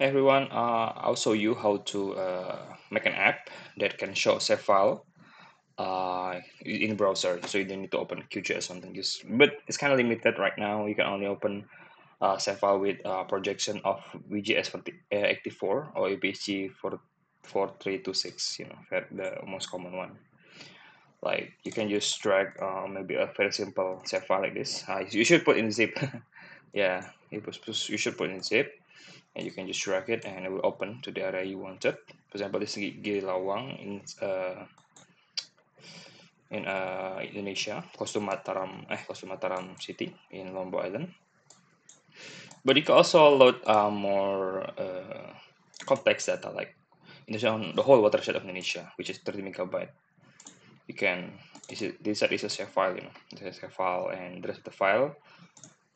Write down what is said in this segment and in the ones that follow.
everyone uh, I'll show you how to uh, make an app that can show shapefile uh, in browser. So you don't need to open QGIS or something. Just but it's kind of limited right now. You can only open uh, shapefile with uh, projection of WGS 84 or EPSG 4326 you know the most common one. Like you can just drag uh, maybe a very simple shapefile like this. Uh, you should put in zip. Yeah you should put in zip and you can just drag it and it will open to the area you wanted for example this is Gili Lawang in uh, in uh, Indonesia close Mataram eh close Mataram city in Lombok Island. But you can also load uh, more uh, complex data like Indonesia the whole watershed of Indonesia which is 30 megabyte. You can this is this is a file you know this is a file and the rest of the file.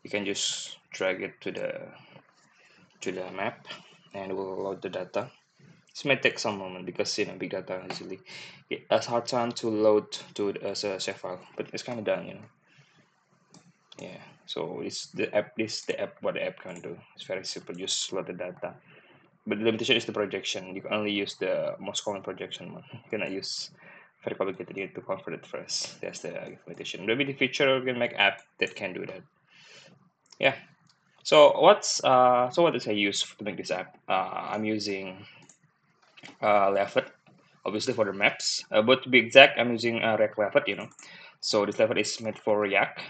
You can just drag it to the to the map and we'll load the data. This may take some moment because you know big data usually it has hard time to load to as a file but it's kind of done you know. Yeah so it's the app this the app what the app can do. It's very simple just load the data. But the limitation is the projection. You can only use the most common projection one. You cannot use very complicated to convert it first. That's the limitation. Maybe the future we can make app that can do that. Yeah so what's uh, so what does I use to make this app? Uh, I'm using uh, Leaflet, obviously for the maps. Uh, but to be exact, I'm using uh, React Leaflet, you know. So this Leaflet is made for React.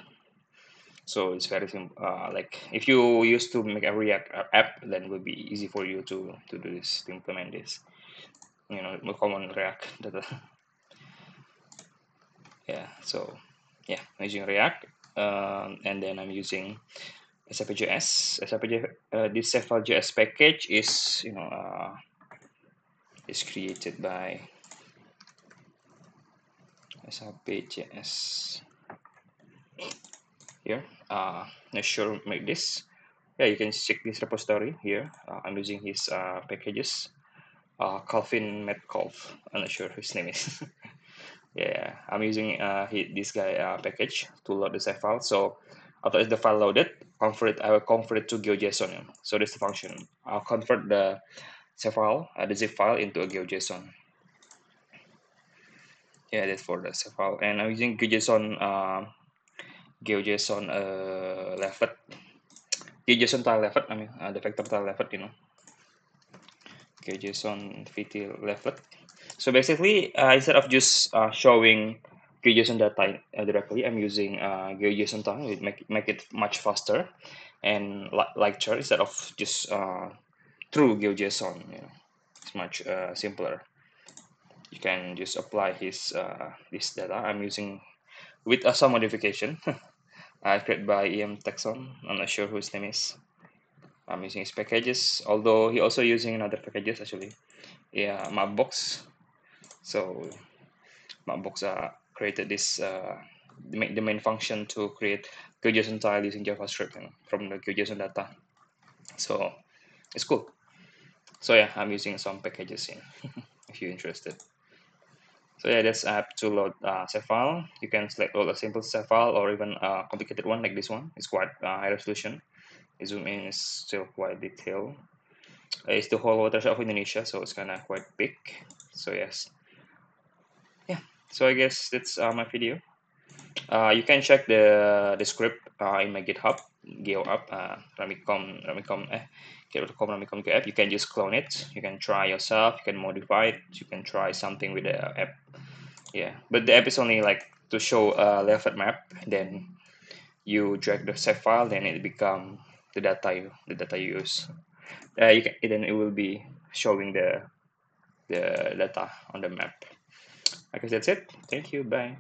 So it's very simple. Uh, like if you used to make a React app, then it would be easy for you to to do this to implement this. You know, more common React yeah. So yeah, I'm using React, um, and then I'm using SAP.js. SAP.js, uh, this SAP.js package is, you know, uh, is created by SAP.js. Here, uh, not sure make this. Yeah, you can check this repository here. Uh, I'm using his uh, packages. Uh, Calvin Metcalf. I'm not sure his name is. yeah, I'm using uh, he, this guy uh, package to load the shapefile. So after the file loaded, convert I will convert it to GeoJSON. So this is the function. I'll convert the shapefile, uh, the zip file into a GeoJSON. Yeah, that's for the shapefile. And I'm using GeoJSON uh, GeoJSON uh, Leaflet. GeoJSON tile Leaflet, I mean uh, the vector tile Leaflet, you know. GeoJSON VT Leaflet. So basically, uh, instead of just uh, showing GeoJSON data uh, directly. I'm using uh, GeoJSON tile to make make it much faster and li lighter instead of just uh, through GeoJSON. You know, it's much uh, simpler. You can just apply his uh, this data. I'm using with uh, some modification. I created by EM Tekson. I'm not sure whose name is. I'm using his packages, although he also using another packages actually. Yeah, Mapbox. So Mapbox are created this uh, the, main, the main function to create GeoJSON tile using JavaScript you know, from the GeoJSON data. So it's cool. So yeah, I'm using some packages in if you're interested. So yeah, this app to load uh, file. You can select load a simple file or even a complicated one like this one. It's quite uh, high resolution. Zoom in is still quite detailed. Uh, it's the whole watershed of Indonesia, so it's kind of quite big. So yes, so I guess that's uh, my video. Uh, you can check the the script uh, in my GitHub, GeoApp, uh, Ramiqcom, Ramiqcom, eh, Ramiqcom app. You can just clone it. You can try yourself. You can modify it. You can try something with the app. Yeah, but the app is only like to show a Leaflet map. Then you drag the shapefile, then it become the data you the data you use. Uh, you can then it will be showing the the data on the map. Guess that's it. Thank you. Bye.